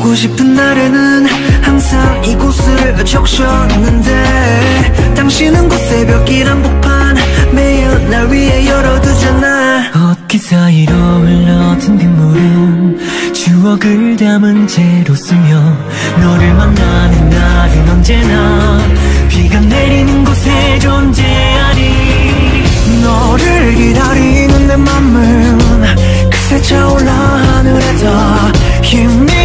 보고 싶은 날에는 항상 이곳을 적셨는데 당신은 곧 새벽길 한복판 매일 날 위해 열어두잖아 어깨 사이로 흘러든 빗물은 추억을 담은 채로 스며 너를 만나는 날은 언제나 비가 내리는 곳에 존재하리 너를 기다리는 내 맘은 그새 차올라 하늘에 다 힘.